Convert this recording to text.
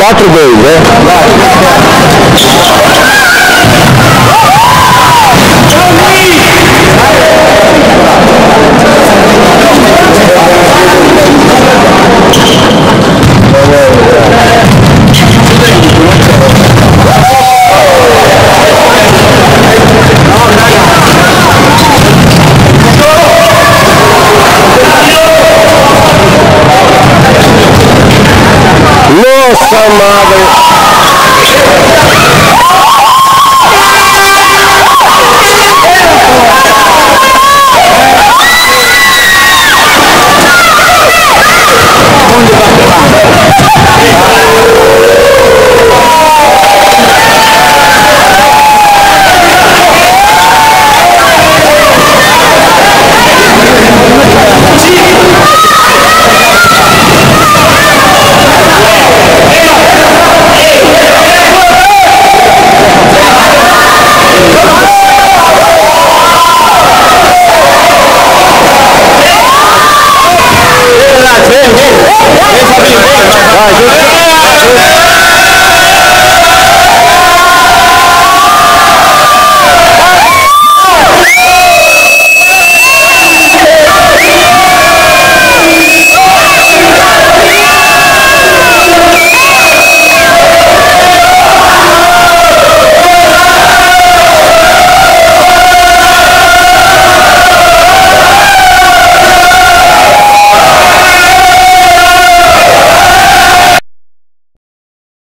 Quatro gols, né? Nossa amada.